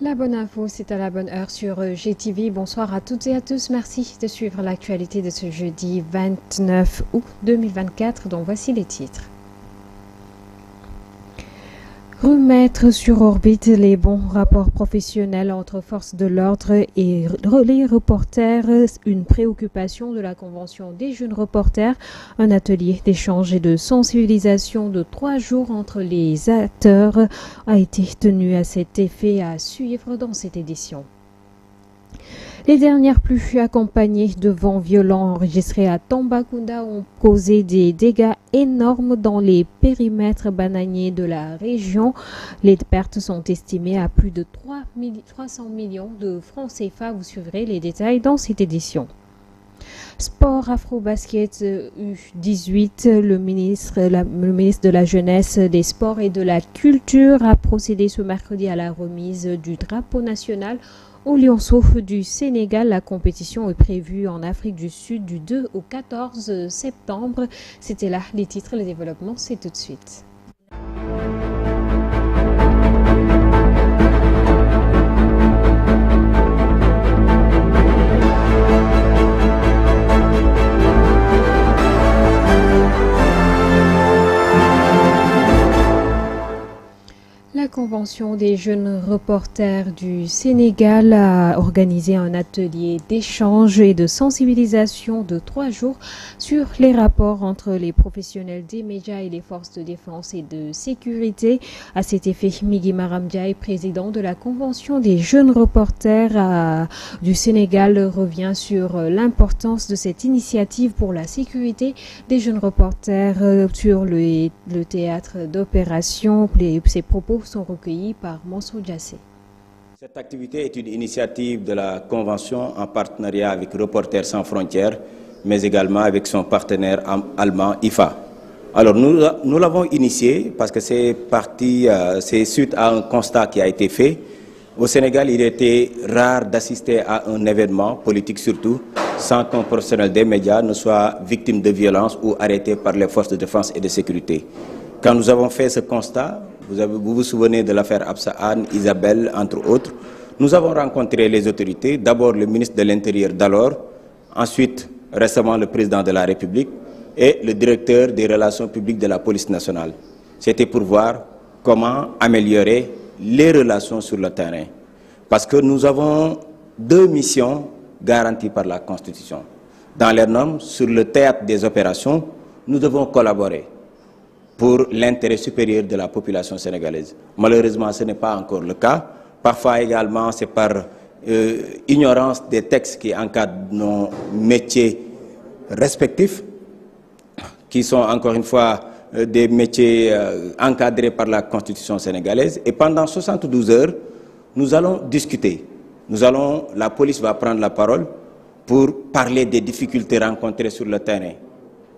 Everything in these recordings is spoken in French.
La bonne info, c'est à la bonne heure sur GTV. Bonsoir à toutes et à tous. Merci de suivre l'actualité de ce jeudi 29 août 2024, dont voici les titres. Remettre sur orbite les bons rapports professionnels entre forces de l'ordre et les reporters, une préoccupation de la Convention des jeunes reporters, un atelier d'échange et de sensibilisation de trois jours entre les acteurs a été tenu à cet effet à suivre dans cette édition. Les dernières pluies accompagnées de vents violents enregistrés à Tambacounda ont causé des dégâts énormes dans les périmètres bananiers de la région. Les pertes sont estimées à plus de 300 millions de francs CFA. Vous suivrez les détails dans cette édition. Sport Afro-Basket U18, le ministre, le ministre de la Jeunesse, des Sports et de la Culture a procédé ce mercredi à la remise du drapeau national au Lionceau du Sénégal, la compétition est prévue en Afrique du Sud du 2 au 14 septembre. C'était là les titres, le développement, c'est tout de suite. Convention des jeunes reporters du Sénégal a organisé un atelier d'échange et de sensibilisation de trois jours sur les rapports entre les professionnels des médias et les forces de défense et de sécurité. À cet effet, Migi Maramdiaye, président de la Convention des jeunes reporters du Sénégal, revient sur l'importance de cette initiative pour la sécurité des jeunes reporters euh, sur le, théâtre d'opération. Ses propos sont recueillis par Monso Djassé. Cette activité est une initiative de la Convention en partenariat avec Reporters sans frontières, mais également avec son partenaire allemand IFA. Alors nous, l'avons initié parce que c'est parti, euh, c'est suite à un constat qui a été fait. Au Sénégal, il était rare d'assister à un événement politique surtout sans qu'un professionnel des médias ne soit victime de violence ou arrêté par les forces de défense et de sécurité. Quand nous avons fait ce constat, vous, vous, souvenez de l'affaire Absa Anne, Isabelle, entre autres. Nous avons rencontré les autorités, d'abord le ministre de l'Intérieur d'alors, ensuite récemment le président de la République et le directeur des relations publiques de la police nationale. C'était pour voir comment améliorer les relations sur le terrain. Parce que nous avons deux missions garanties par la Constitution. Dans les normes, sur le théâtre des opérations, nous devons collaborer pour l'intérêt supérieur de la population sénégalaise. Malheureusement, ce n'est pas encore le cas. Parfois également, c'est par euh, ignorance des textes qui encadrent nos métiers respectifs, qui sont encore une fois euh, des métiers euh, encadrés par la Constitution sénégalaise. Et pendant 72 heures, nous allons discuter. Nous allons, la police va prendre la parole pour parler des difficultés rencontrées sur le terrain,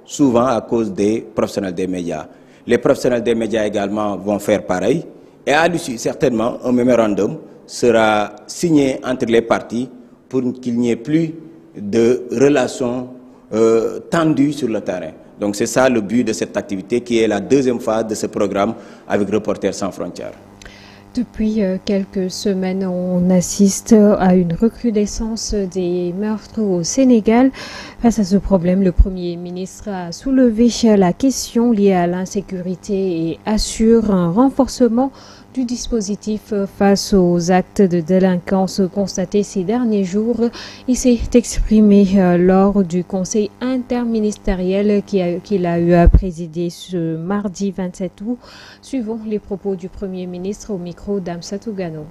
souvent à cause des professionnels des médias. Les professionnels des médias également vont faire pareil. Et à l'issue, certainement, un mémorandum sera signé entre les parties pour qu'il n'y ait plus de relations euh, tendues sur le terrain. Donc c'est ça le but de cette activité qui est la deuxième phase de ce programme avec Reporters sans frontières. Depuis euh, quelques semaines, on assiste à une recrudescence des meurtres au Sénégal. Face à ce problème, le Premier ministre a soulevé la question liée à l'insécurité et assure un renforcement du dispositif face aux actes de délinquance constatés ces derniers jours. Il s'est exprimé euh, lors du conseil interministériel qu'il a, eu à présider ce mardi 27 août. Suivons les propos du Premier ministre au micro d'Amsatou Gano.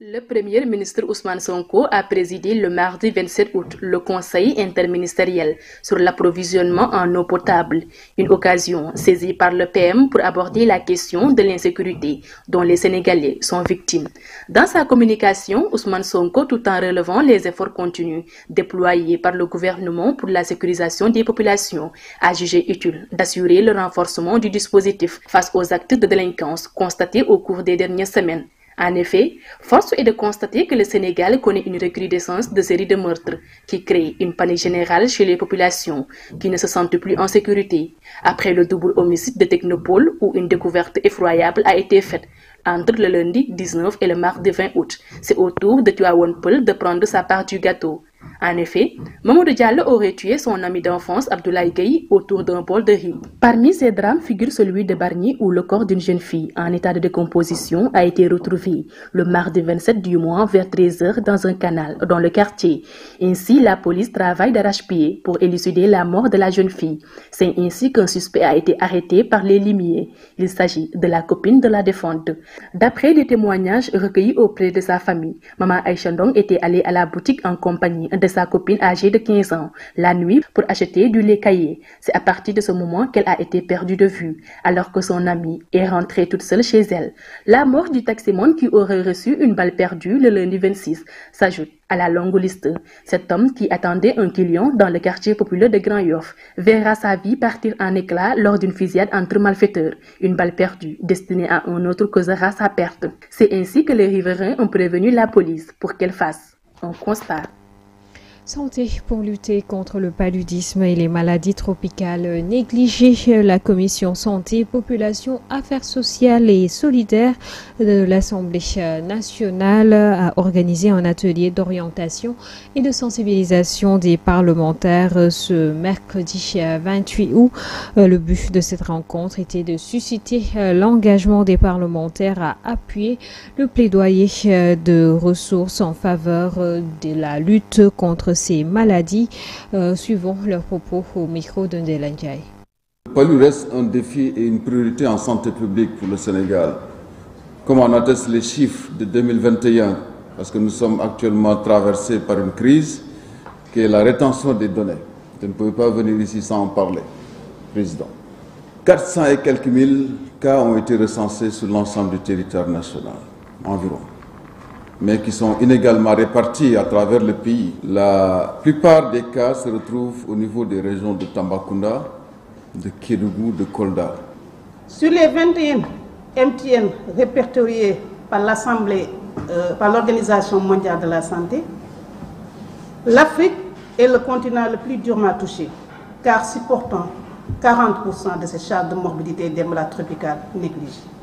Le Premier ministre Ousmane Sonko a présidé le mardi 27 août le Conseil interministériel sur l'approvisionnement en eau potable, une occasion saisie par le PM pour aborder la question de l'insécurité dont les Sénégalais sont victimes. Dans sa communication, Ousmane Sonko, tout en relevant les efforts continus déployés par le gouvernement pour la sécurisation des populations, a jugé utile d'assurer le renforcement du dispositif face aux actes de délinquance constatés au cours des dernières semaines En effet, force est de constater que le Sénégal connaît une recrudescence de séries de meurtres qui créent une panique générale chez les populations qui ne se sentent plus en sécurité. Après le double homicide de Technopole où une découverte effroyable a été faite entre le lundi 19 et le mardi 20 août, c'est au tour de Tuawon de prendre sa part du gâteau. En effet, Mamadou Diallo aurait tué son ami d'enfance Abdoulaye Gueye autour d'un bol de riz. Parmi ces drames figure celui de Barnier où le corps d'une jeune fille en état de décomposition a été retrouvé le mardi 27 du mois vers 13h dans un canal dans le quartier. Ainsi, la police travaille d'arrache-pied pour élucider la mort de la jeune fille. C'est ainsi qu'un suspect a été arrêté par les limiers. Il s'agit de la copine de la défunte. D'après les témoignages recueillis auprès de sa famille, Maman Aïchandong était allée à la boutique en compagnie de sa copine âgée de 15 ans la nuit pour acheter du lait caillé. C'est à partir de ce moment qu'elle a été perdue de vue, alors que son amie est rentrée toute seule chez elle. La mort du taximon qui aurait reçu une balle perdue le lundi 26 s'ajoute à la longue liste. Cet homme qui attendait un client dans le quartier populaire de Grand Yoff verra sa vie partir en éclats lors d'une fusillade entre malfaiteurs. Une balle perdue destinée à un autre causera sa perte. C'est ainsi que les riverains ont prévenu la police pour qu'elle fasse un constat. Santé pour lutter contre le paludisme et les maladies tropicales négligées. La commission santé, population, affaires sociales et solidaires de l'Assemblée nationale a organisé un atelier d'orientation et de sensibilisation des parlementaires ce mercredi 28 août. Le but de cette rencontre était de susciter l'engagement des parlementaires à appuyer le plaidoyer de ressources en faveur de la lutte contre ces maladies. Euh, suivons leurs propos au micro de. Le palu reste un défi et une priorité en santé publique pour le Sénégal. Comme en attestent les chiffres de 2021, parce que nous sommes actuellement traversés par une crise qui est la rétention des données. Je ne pouvez pas venir ici sans en parler, Président. 400 et quelques mille cas ont été recensés sur l'ensemble du territoire national, environ mais qui sont inégalement répartis à travers le pays. La plupart des cas se retrouvent au niveau des régions de Tambacounda, de Kédougou, de Kolda. Sur les 21 MTN répertoriés par l'Assemblée, euh, par l'Organisation mondiale de la santé, l'Afrique est le continent le plus durement touché, car supportant 40% de ces charges de morbidité des maladies tropicales négligées.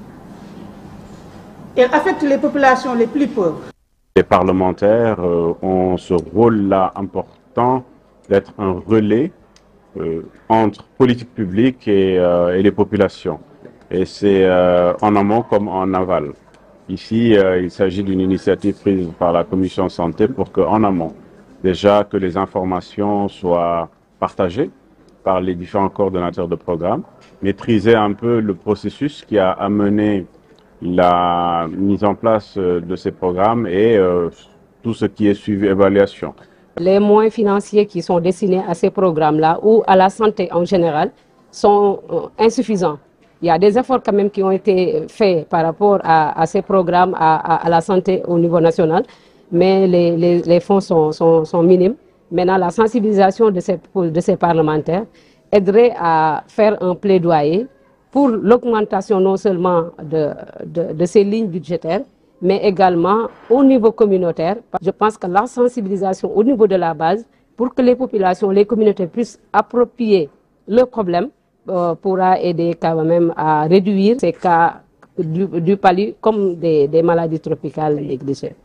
Elle affecte les populations les plus pauvres. Les parlementaires euh, ont ce rôle-là important d'être un relais euh, entre politique publique et, euh, et, les populations. Et c'est en amont comme en aval. Ici, il s'agit d'une initiative prise par la Commission santé pour qu'en amont, déjà que les informations soient partagées par les différents coordonnateurs de programme, maîtriser un peu le processus qui a amené la mise en place euh, de ces programmes et euh, tout ce qui est suivi évaluation. Les moyens financiers qui sont destinés à ces programmes-là ou à la santé en général sont euh, insuffisants. Il y a des efforts quand même qui ont été faits par rapport à, ces programmes, à, la santé au niveau national, mais les, fonds sont, minimes. Maintenant, la sensibilisation de ces parlementaires aiderait à faire un plaidoyer pour l'augmentation non seulement de, de, ces lignes budgétaires, mais également au niveau communautaire. Je pense que la sensibilisation au niveau de la base, pour que les populations, les communautés puissent approprier le problème, euh, pourra aider quand même à réduire ces cas du, du comme des, des maladies tropicales négligées.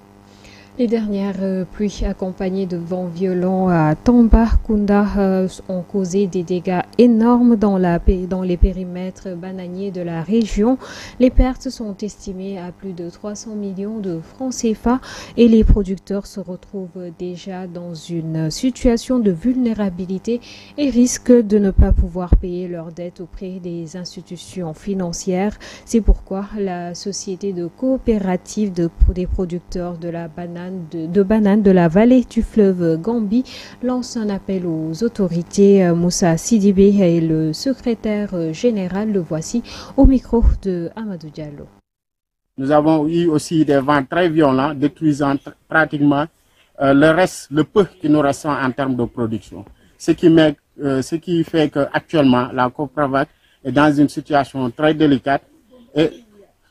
Les dernières euh, pluies accompagnées de vents violents à Tambacounda euh, ont causé des dégâts énormes dans, les périmètres bananiers de la région. Les pertes sont estimées à plus de 300 millions de francs CFA et les producteurs se retrouvent déjà dans une situation de vulnérabilité et risquent de ne pas pouvoir payer leurs dettes auprès des institutions financières. C'est pourquoi la société de coopérative de, des producteurs de la banane de, bananes de la vallée du fleuve Gambie lance un appel aux autorités. Euh, Moussa Sidibé est le secrétaire euh, général. Le voici au micro de Amadou Diallo. Nous avons eu aussi des vents très violents, détruisant pratiquement euh, le peu qui nous reste en termes de production. Ce qui, met, ce qui fait qu'actuellement, la COPRAVAC est dans une situation très délicate et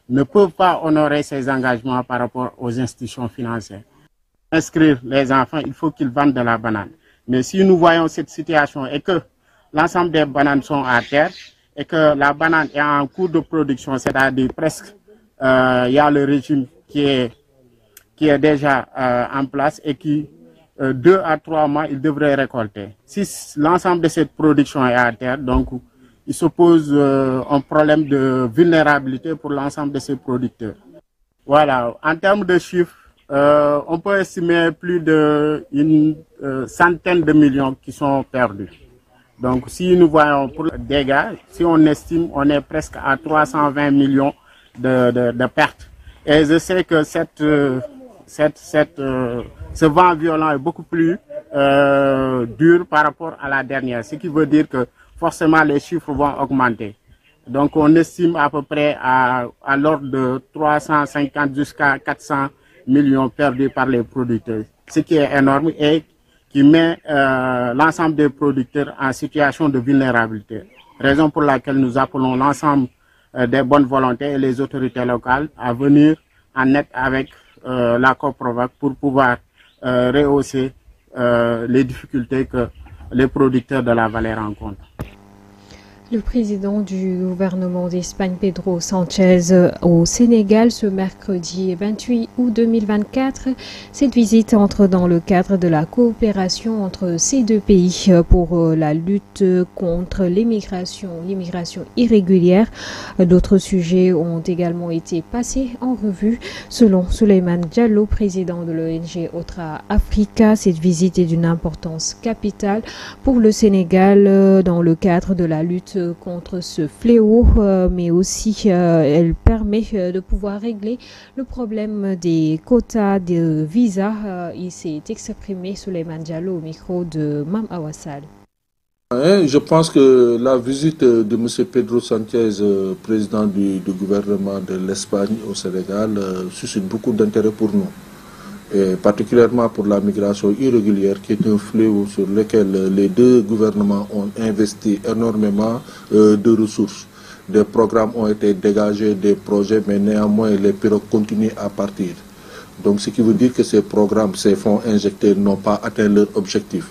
ne peuvent pas honorer ces engagements par rapport aux institutions financières. Inscrire les enfants, il faut qu'ils vendent de la banane. Mais si nous voyons cette situation et que l'ensemble des bananes sont à terre et que la banane est en cours de production, c'est-à-dire presque, euh, il y a le régime qui est, qui est déjà euh, en place et qui, euh, deux à trois mois, il devrait récolter. Si l'ensemble de cette production est à terre, donc il se pose un problème de vulnérabilité pour l'ensemble de ces producteurs. Voilà, en termes de chiffres, euh, on peut estimer plus d'une euh, centaine de millions qui sont perdus. Donc si nous voyons pour les dégâts, si on estime, on est presque à 320 millions de, de, de pertes. Et je sais que cette, euh, cette, cette, euh, ce vent violent est beaucoup plus euh, dur par rapport à la dernière, ce qui veut dire que forcément les chiffres vont augmenter. Donc on estime à peu près à, à l'ordre de 350 jusqu'à 400 millions perdus par les producteurs, ce qui est énorme et qui met euh, l'ensemble des producteurs en situation de vulnérabilité. Raison pour laquelle nous appelons l'ensemble euh, des bonnes volontés et les autorités locales à venir en aide avec euh, la COPROVAC pour pouvoir euh, rehausser les difficultés que les producteurs de la vallée rencontrent. Le président du gouvernement d'Espagne, Pedro Sanchez, au Sénégal ce mercredi 28 août 2024. Cette visite entre dans le cadre de la coopération entre ces deux pays pour la lutte contre l'immigration, l'immigration irrégulière. D'autres sujets ont également été passés en revue. Selon Suleiman Diallo, président de l'ONG Otra Africa, cette visite est d'une importance capitale pour le Sénégal dans le cadre de la lutte contre ce fléau, euh, mais aussi euh, elle permet euh, de pouvoir régler le problème des quotas de visa. il s'est exprimé Souleymane Diallo au micro de Mam Awassal. Je pense que la visite de M. Pedro Sanchez, président du gouvernement de l'Espagne au Sénégal, suscite beaucoup d'intérêt pour nous et particulièrement pour la migration irrégulière qui est un fléau sur lequel les deux gouvernements ont investi énormément euh, de ressources. Des programmes ont été dégagés, des projets, mais néanmoins les pirogues continuent à partir. Donc ce qui veut dire que ces programmes, ces fonds injectés n'ont pas atteint leur objectif.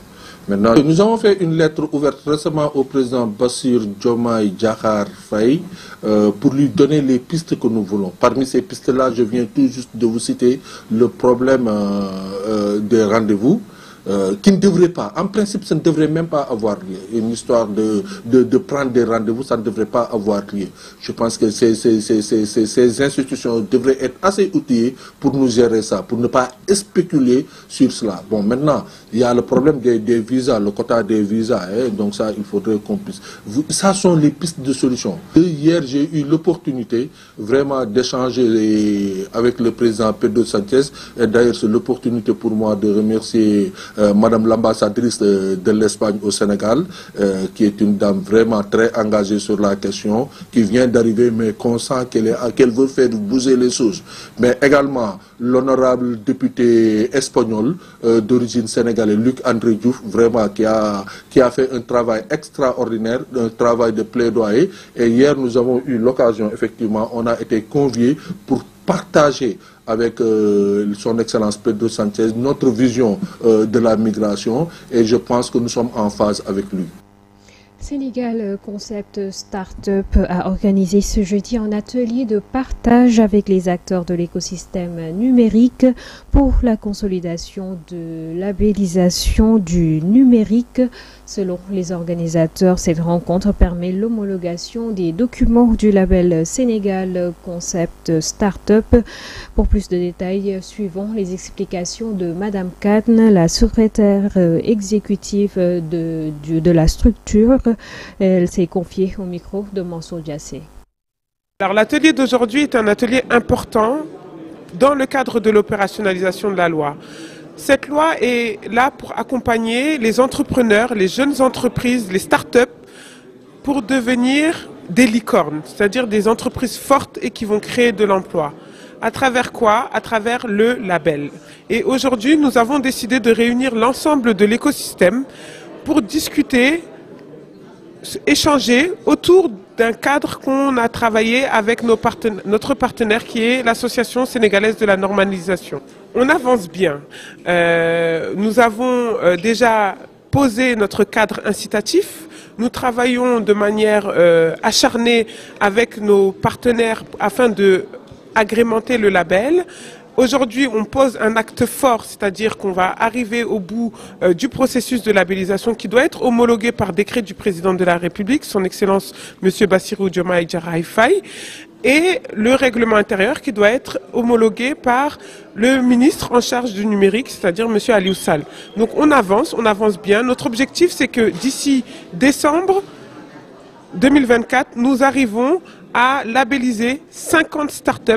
Nous avons fait une lettre ouverte récemment au président Bassir Diomaye Diakhar Faye euh, pour lui donner les pistes que nous voulons. Parmi ces pistes-là, je viens tout juste de vous citer le problème euh, euh, des rendez-vous. Euh, qui ne devrait pas, en principe, ça ne devrait même pas avoir lieu. Une histoire de, de, de prendre des rendez-vous, ça ne devrait pas avoir lieu. Je pense que ces, ces, ces, ces, institutions devraient être assez outillées pour nous gérer ça, pour ne pas spéculer sur cela. Bon, maintenant, il y a le problème des, des visas, le quota des visas, hein, donc ça, il faudrait qu'on puisse... Ça sont les pistes de solution. Hier, j'ai eu l'opportunité vraiment d'échanger avec le président Pedro Sanchez, et d'ailleurs, c'est l'opportunité pour moi de remercier euh, Madame l'ambassadrice de, de l'Espagne au Sénégal, euh, qui est une dame vraiment très engagée sur la question, qui vient d'arriver, mais qu'on sent qu'elle veut faire bouger les choses. Mais également, l'honorable député espagnol euh, d'origine sénégalaise, Luc André Diouf, vraiment, qui a fait un travail extraordinaire, un travail de plaidoyer. Et hier, nous avons eu l'occasion, effectivement, on a été conviés pour partager avec euh, son Excellence Pedro Sanchez notre vision euh, de la migration et je pense que nous sommes en phase avec lui. Sénégal Concept Startup a organisé ce jeudi un atelier de partage avec les acteurs de l'écosystème numérique pour la consolidation de labellisation du numérique. Selon les organisateurs, cette rencontre permet l'homologation des documents du label Sénégal Concept Startup. Pour plus de détails, suivons les explications de Madame Kahn, la secrétaire exécutive de, de, de la structure. Elle s'est confiée au micro de Mansour Diassé. Alors l'atelier d'aujourd'hui est un atelier important dans le cadre de l'opérationnalisation de la loi. Cette loi est là pour accompagner les entrepreneurs, les jeunes entreprises, les start-up pour devenir des licornes, c'est-à-dire des entreprises fortes et qui vont créer de l'emploi. À travers quoi? À travers le label. Et aujourd'hui, nous avons décidé de réunir l'ensemble de l'écosystème pour discuter échanger autour d'un cadre qu'on a travaillé avec notre partenaire qui est l'Association sénégalaise de la normalisation. On avance bien. Euh, nous avons euh, déjà posé notre cadre incitatif. Nous travaillons de manière euh, acharnée avec nos partenaires afin de agrémenter le label. Aujourd'hui, on pose un acte fort, c'est-à-dire qu'on va arriver au bout euh, du processus de labellisation qui doit être homologué par décret du président de la République, son Excellence M. Bassirou Diomaye Faye, et le règlement intérieur qui doit être homologué par le ministre en charge du numérique, c'est-à-dire M. Aliou Sall. Donc on avance, on avance bien. Notre objectif, c'est que d'ici décembre 2024, nous arrivons à labelliser 50 startups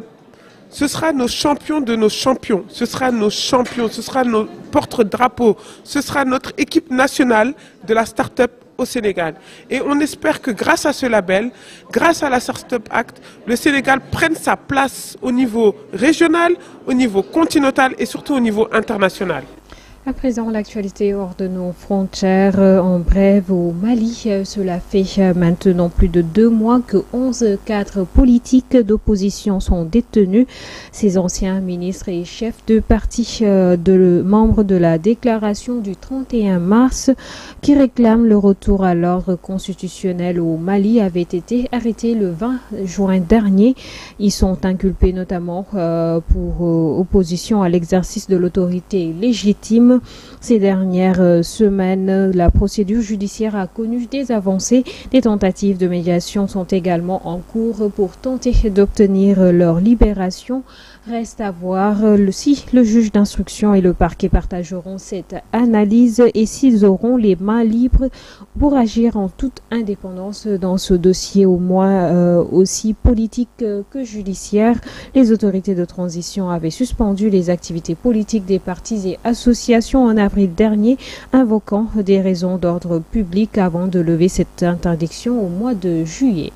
ce sera nos champions de nos champions, ce sera nos champions, ce sera nos porte-drapeaux, ce sera notre équipe nationale de la start-up au Sénégal. Et on espère que grâce à ce label, grâce à la Startup Act, le Sénégal prenne sa place au niveau régional, au niveau continental et surtout au niveau international. À présent, l'actualité hors de nos frontières. Euh, en bref, au Mali, euh, cela fait euh, maintenant plus de deux mois que 11 cadres politiques d'opposition sont détenus. Ces anciens ministres et chefs de parti de membres de la déclaration du 31 mars qui réclament le retour à l'ordre constitutionnel au Mali avaient été arrêtés le 20 juin dernier. Ils sont inculpés notamment pour opposition à l'exercice de l'autorité légitime ces dernières euh, semaines, la procédure judiciaire a connu des avancées. Des tentatives de médiation sont également en cours pour tenter d'obtenir leur libération. Reste à voir si le juge d'instruction et le parquet partageront cette analyse et s'ils auront les mains libres pour agir en toute indépendance dans ce dossier au moins euh, aussi politique que judiciaire. Les autorités de transition avaient suspendu les activités politiques des partis et associations en avril dernier, invoquant des raisons d'ordre public avant de lever cette interdiction au mois de juillet.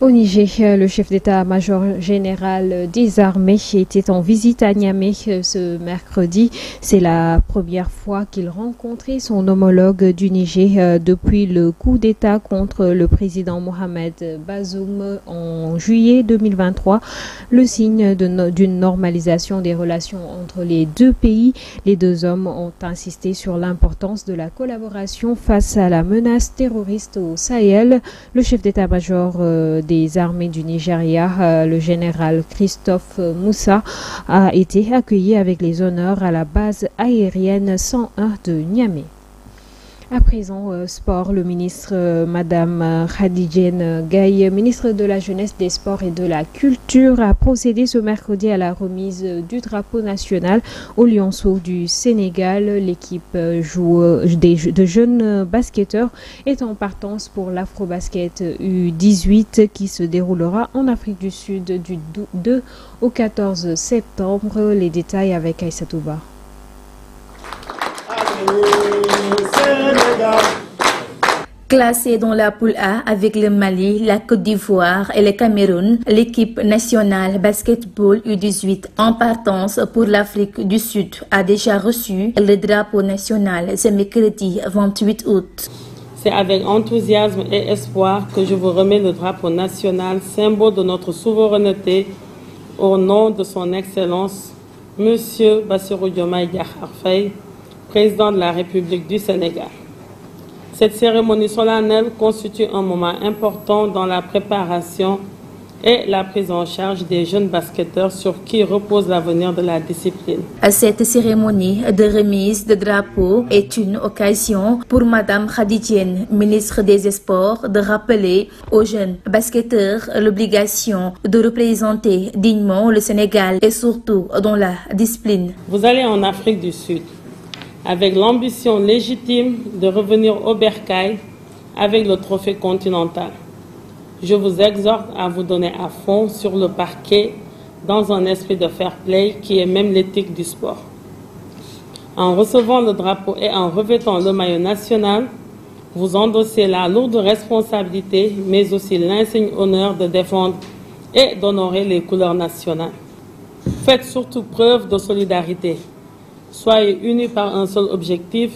Au Niger, le chef d'état-major général des armées était en visite à Niamey euh, ce mercredi. C'est la première fois qu'il rencontrait son homologue du Niger euh, depuis le coup d'état contre le président Mohamed Bazoum en juillet 2023. Le signe d'une normalisation des relations entre les deux pays. Les deux hommes ont insisté sur l'importance de la collaboration face à la menace terroriste au Sahel. Le chef d'état-major euh, des armées du Nigeria, euh, le général Christophe Moussa, a été accueilli avec les honneurs à la base aérienne 101 de Niamey. À présent, euh, sport, le ministre euh, Madame euh, Khadijane Gaye, ministre de la Jeunesse, des Sports et de la Culture, a procédé ce mercredi à la remise du drapeau national au Lionceau du Sénégal. L'équipe de jeunes basketteurs est en partance pour l'Afrobasket U18 qui se déroulera en Afrique du Sud du 2 au 14 septembre. Les détails avec Aïsatouba. Classée dans la poule A avec le Mali, la Côte d'Ivoire et le Cameroun, l'équipe nationale basketball U18 en partance pour l'Afrique du Sud a déjà reçu le drapeau national ce mercredi 28 août. C'est avec enthousiasme et espoir que je vous remets le drapeau national, symbole de notre souveraineté, au nom de son Excellence, Monsieur Bassirou Diomaye Diakhar président de la République du Sénégal. Cette cérémonie solennelle constitue un moment important dans la préparation et la prise en charge des jeunes basketteurs sur qui repose l'avenir de la discipline. Cette cérémonie de remise de drapeau est une occasion pour Madame Khadidjienne, ministre des Sports, de rappeler aux jeunes basketteurs l'obligation de représenter dignement le Sénégal et surtout dans la discipline. Vous allez en Afrique du Sud avec l'ambition légitime de revenir au Bercail avec le trophée continental. Je vous exhorte à vous donner à fond sur le parquet dans un esprit de fair play qui est même l'éthique du sport. En recevant le drapeau et en revêtant le maillot national, vous endossez la lourde responsabilité, mais aussi l'insigne honneur de défendre et d'honorer les couleurs nationales. Faites surtout preuve de solidarité Soyez unis par un seul objectif,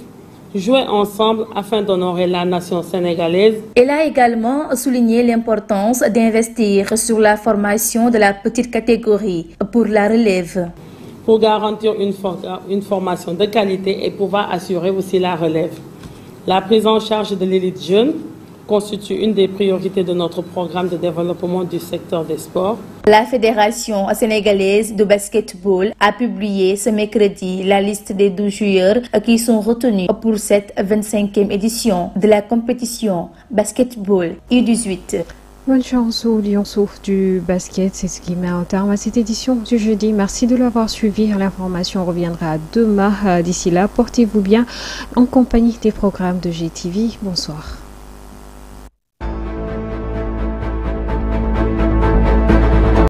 jouer ensemble afin d'honorer la nation sénégalaise. Elle a également souligné l'importance d'investir sur la formation de la petite catégorie pour la relève. Pour garantir une, une formation de qualité et pouvoir assurer aussi la relève. La prise en charge de l'élite jeune constitue une des priorités de notre programme de développement du secteur des sports. La Fédération sénégalaise de basketball a publié ce mercredi la liste des 12 joueurs qui sont retenus pour cette 25e édition de la compétition basketball U18. Bonne chance aux Lyonceaux du basket, c'est ce qui met un terme à cette édition du jeudi. Merci de l'avoir suivi. L'information reviendra demain. D'ici là, portez-vous bien en compagnie des programmes de GTV. Bonsoir.